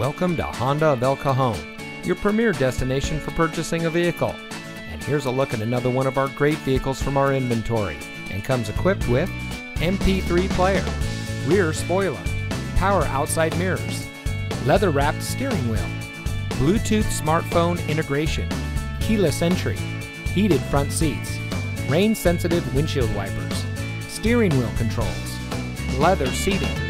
Welcome to Honda of El Cajon, your premier destination for purchasing a vehicle. And here's a look at another one of our great vehicles from our inventory and comes equipped with MP3 player, rear spoiler, power outside mirrors, leather wrapped steering wheel, Bluetooth smartphone integration, keyless entry, heated front seats, rain sensitive windshield wipers, steering wheel controls, leather seating,